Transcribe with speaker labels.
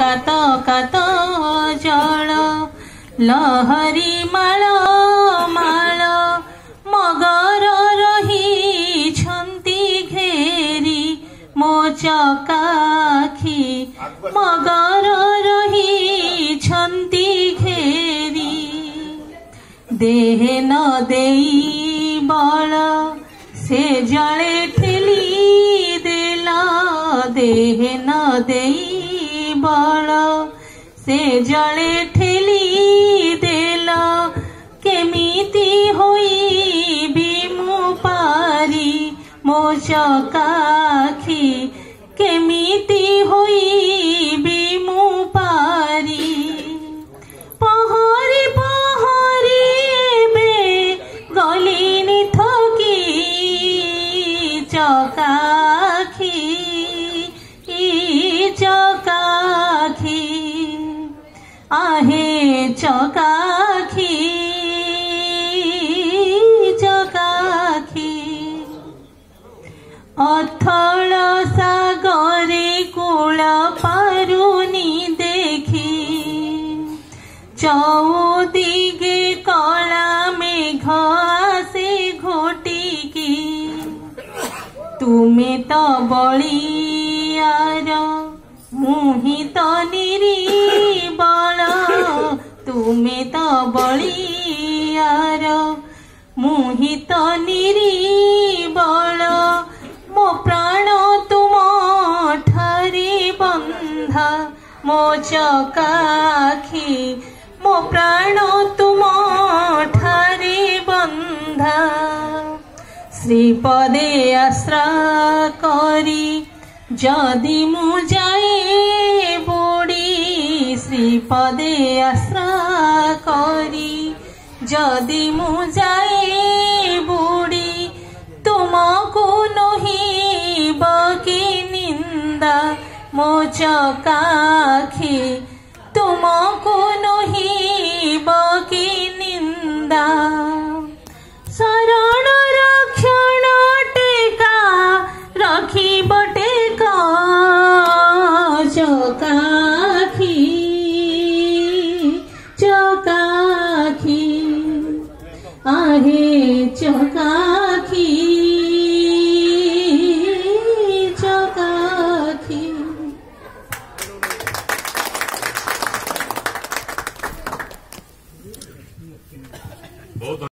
Speaker 1: কত কত জল লহরি মাল মাল মগর রহিছন্তি ঘেরি মো চকাখি মগর রহিছন্তি ঘেরি দেহে ন দেই বল সে জলে ঠেলি দেল দেহে ন দেই বড় সে জলে ঠেলি দেল কেমিতি হইবি মু পারি মো চকাখি কেমিতি হইবি মু পারি পহরি পহরি বে গলিনি থকি চকা অথল সাগরে কোলা পারুনি দেখি চৌদিকে কলা মেঘ আসে ঘটিকি তুমি তো বলিয়ার মুহি তো নিরিবল তুমি তো বলিয়ার মুহি তো নিরিবল ମୋ ଚକାଖି ମୋ ପ୍ରାଣ ତୁମ ଠାରେ ବନ୍ଧା ଶ୍ରୀପଦେ ଆଶ୍ରା କରି ଯଦି ମୁଁ ଯାଏ ବୁଡ଼ି শ্রীপদে আশ্রা করি যদি মু যাই মোচকাখি তুমকু নহিব কি নিন্দা শরণ রক্ষণ টেকা রখিব টেকা চকাখি চকাখি আহে চকাখি